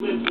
Thank you.